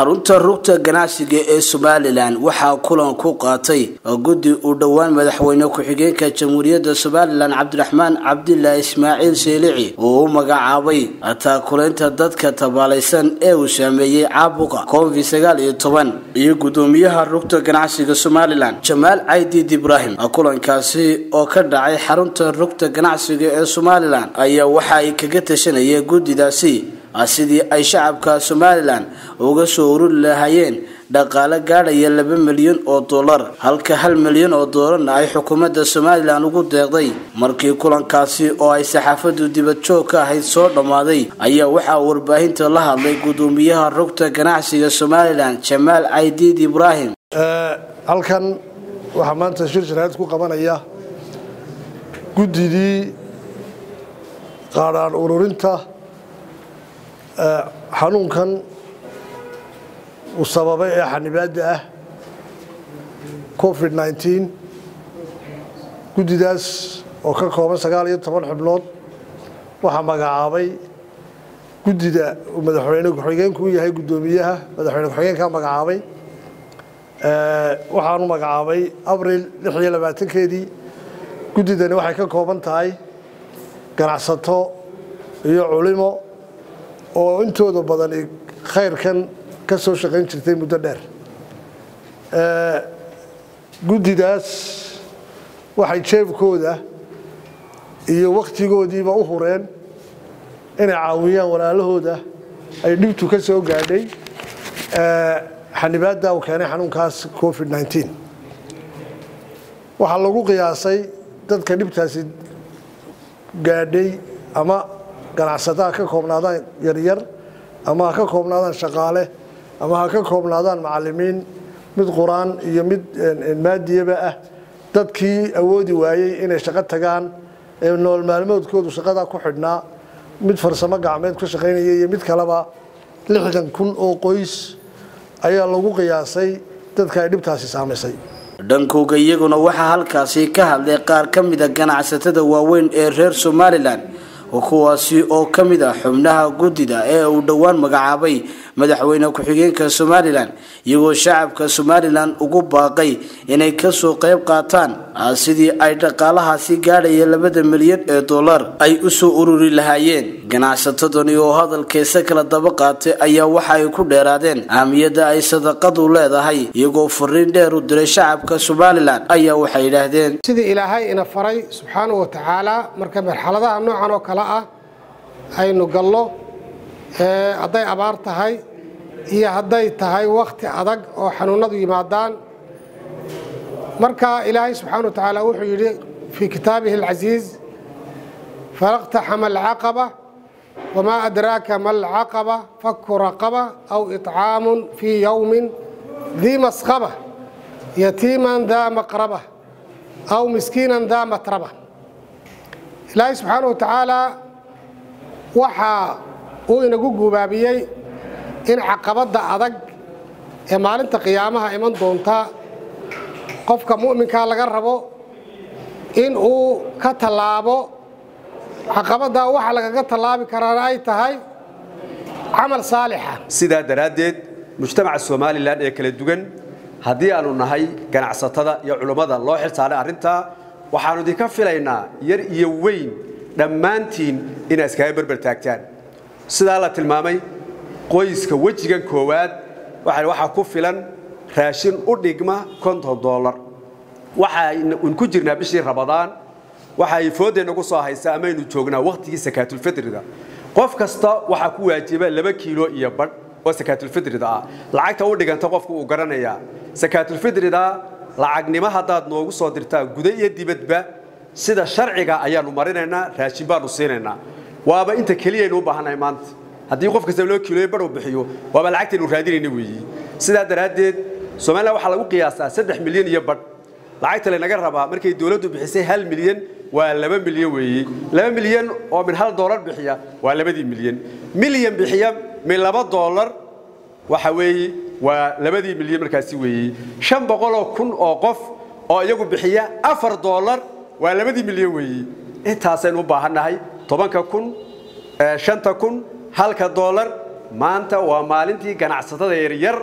xarunta rugta ganacsiga ee somalilan waxaa kulan ku qaatay guddi uu dhowaan madaxweyne ku-xigeenka jamhuuriyadda somalilan cabdiraxmaan cabdilaahi ismaaciil seelici oo u magacaabay taakulaynta dadka tabaalaysan ee uu saameeyey caabuqa covid sagaal iyo toban iyo guddoomiyaha rugta ganacsiga somalilan jamaal caydiid ibraahim kulankaasi oo ka dhacay xarunta rugta ganacsiga ee somalilan ayaa waxa ay kaga tashanayeen guddidaasi sidii ay shacabka somalilan uga soo ururi lahaayeen dhaqaale gaadhaya laba milyan oo dollar halka hal milyan oo dollarna ay xukuumadda somalilan ugu deeqday. Markii kulankaasi oo ay saxaafadu dibadjoog ka ahayd soo dhammaaday ayaa waxaa warbaahinta la hadlay guddoomiyaha rugta ganacsiga somalilan jamaal caydiid ibraahim. Halkan waxaa maanta shir sharaad ku qabanaya guddidii qaadhaan ururinta xanuunkan uu sababay ee xanibaadda ah covid nneteen guddidaas oo ka kooban sagaal iyo toban xubnood waxaa magacaabay guddida uu madaxweyne ku-xigeenku u yahay guddoomiyaha madaxweyne ku-xigeenkaa magacaabay. Waxaanu magacaabay abril lix iyo labaatankeedii guddidani waxay ka kooban tahay ganacsato iyo culimo oo intooda badan khayrkan ka soo shaqayn jirtay muddo dheer. Guddidaas waxay jeebkooda iyo wakhtigoodiiba u hureen inay caawiyaan walaalahooda ay dhibtu ka soo gaadhay xanibaadda uu keenay xanuunkaas covid nneteen waxaa lagu qiyaasay dadka dhibtaasi gaadhay ama ganacsato ha ka koobnaadaan yaryar ama ha ka koobnaadaan shaqaale ama ha ka koobnaadaan macalimiin mid qur'aan iyo mid maadiyaba ah. Dadkii awoodi waayey inay shaqo tagaan ee nool maalmoodkoodu shaqadaa ku xidhnaa mid farsamo gacmeed ka shaqaynaya iyo mid kaleba lixdan kun oo qoys ayaa lagu qiyaasay dadka ay dhibtaasi saamaysay. Dhankooga iyaguna waxaa halkaasi ka hadlay qaar ka mida ganacsatada waaweyn ee reer somalilan kuwaasi oo ka mid ah xubnaha guddida ee uu dhowaan magacaabay madaxweyne ku-xigeenka somalilan iyagoo shacabka somalilan ugu baaqay inay ka soo qayb qaataan sidii ay dhaqaalahaasi gaadhaya labada milyan ee dollar ay u soo ururi lahaayeen. Ganacsatadani oo hadalkeesa kala daba qaatay ayaa waxa ay ku dheeraadeen ahmiyadda ay sadaqadu leedahay iyagoo fariin dheer u diray shacabka somalilan ayaa waxay yidhaahdeen. Sidii ilaahay ina faray subxaanahu wa tacaala marka marxaladaha noocan oo kale ah aynu gallo hadday abaar tahay iyo hadday tahay wakhti adag oo xanuunadu yimaadaan. Marka ilaahay subxaana wa tacaala wuxuu yidhi fii kitaabihi alcasiiz falaqtaxama alcaqaba wamaa adraaka ma alcaqaba faku raqaba aw iطcaamun fii yowmin dii masqaba yatiiman daa maqraba aw miskiinan daa matraba ilaahay subxaana wa tacaala waxa uu inagu guubaabiyey in caqabadda adag ee maalinta qiyaamaha iman doonta qofka mu'minkaa laga rabo in uu ka tallaabo caqabaddaa waxa lagaga tallaabi karaana ay tahay camal saalixa sidaa daraaddeed mujtamaca somalilan ee kala duwan haddii aanu nahay ganacsatada iyo culummada loo xil saaray arrintaa waxaannu idinka filaynaa yar iyo weyn dhammaantiin inaa iskaga berber taagtaan. Sidaa la tilmaamay qoyska wejigan koowaad waxaa ku filan raashin u dhigma konton dollar. Waxaan ku jirnaa bishii rabadaan waxa ay fooddeenna ku soo haysaa amaynu joognaa wakhtigii sakaatulfitriga qof kasta waxaa ku waajiba laba kiilo iyo badh oo sakaatulfitrida ah. Lacagta u dhiganta qofku uu garanayaa. Sakaatulfitrida lacagnimo haddaad noogu soo dirtaa guda iyo dibadba sida sharciga ayaannu marinaynaa raashin baannu siinaynaa. Waaba inta keliyaynu u baahannahay maanta. Haddii qof kasta loo kiilooyo badh uu bixiyo waaba lacagtaynu raadinayna weeyi. Sidaa daraaddeed somalilan waxaa lagu qiyaasaa saddex milyan iyo badh lacagta laynaga rabaa markay dowladdu bixisay hal milyan waa laba milyan weeye laba milyan oo min hal doolar bixiya waa labadii milyan. Milyan bixiya min laba doolar waxa weeye waa labadii milyan markaasi weeye shan boqoloo kun oo qof oo iyagu bixiya afar doolar waa labadii milyan weeye intaasaynu u baahannahay tobanka kun shanta kun halka doolar maanta waa maalintii ganacsatada yaryar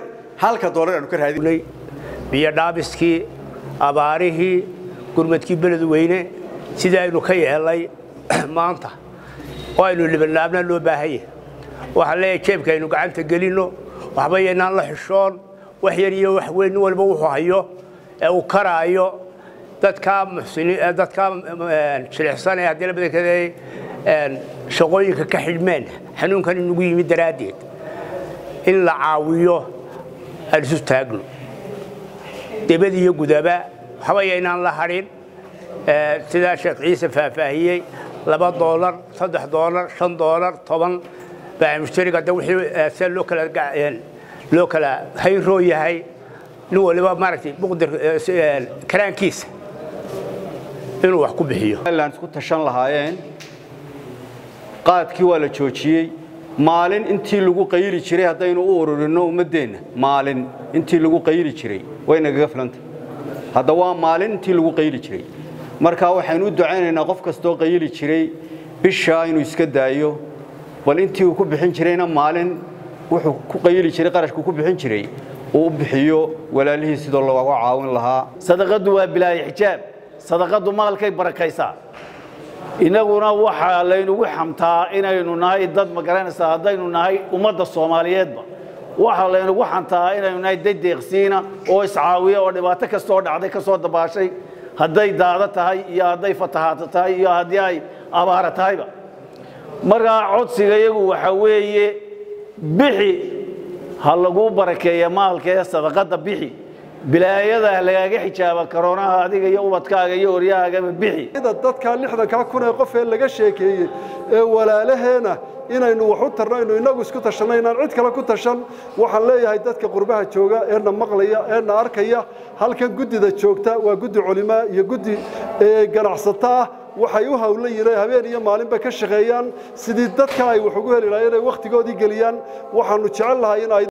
halka doolar aanu ka raadinay biyo dhaabiskii abaarihii gurmadkii beledweyne sidii aynu ka yeelnay maanta. Oo aynu libanaabna loo baahanya waxaan leeyahay jeebka aynu gacanta gelinno waxba yaynaan la xishoon wax yar iyo wax weyn nin walba wuxuu hayo ee uu karaayo. Muxsiniin dadkaa jilicsan ee haddii la badankeeday shaqooyinka ka xidhmeen xanuunkan inagu yimid daraaddeed in la caawiyo aan isu taagno. Debad iyo gudaba waxba yaynaan la hadhin sidaa sheekh ciise faahfaahiyey laba doolar saddex doolar shan doolar toban baa mushtariga de wixii sida loo kala loo kala hayroo yahay nin waliba maaragtay muqdir karaankiisa inuu wax ku bixiyo. Lan isku tashan lahaayeen. Qaadkii waa la joojiyey. Maalin intii lagu qayli jiray haddaynu u ururinno ummaddeenna maalin intii lagu qayli jiray way nagaga filantay hadda waa maalin intii lagu qayli jiray. Marka waxaynu u ducaynaynaa qof kastoo qayli jiray bishaa inuu iska daayo bal intii uu ku bixin jirayna maalin wuxuu ku qayli jiray qarashku ku bixin jiray uu u bixiyo walaalihii sidoo looga caawin lahaa. Sadaqadu waa bilaahi xijaab sadaqadu maalkay barakaysaa. Innaguna waxaa laynugu xamtaa inaynu nahay dad ma garanaysaa haddaynu nahay ummadda soomaaliyeedba. Waxaa laynugu xamtaa inaynu nahay dad deeqsiina oo iscaawiya oo dhibaato kastoo dhacday ka dabaashay. Hadday daado tahay iyo hadday fatahaata tahay iyo haddii ay abaara tahayba markaa codsiga iyagu waxa weeye bixi ha laguu barakeeya maalka ee sadaqadda bixi. Bilaayada lagaaga xijaaba karoonaha adiga iyo ubadkaaga iyo oryahaagaba bixi. Dadka lixdankaa kun ee qof ee laga sheekeeyey ee walaalaheena inaynu wax u tarno aynu inagu isku tashanno inaan cid kale ku tashan waxaan leeyahay dadka qurbaha jooga eena maqlaya eena arkaya halkan guddida joogta waa guddi culimaa iyo guddi ganacsato ah waxay u hawlan yihiin habeen iyo maalinba ka shaqeeyaan. Sidii dadka ay wax ugu heli lahayen inay wakhtigoodii geliyaan. Waxaanu jecel lahay in ay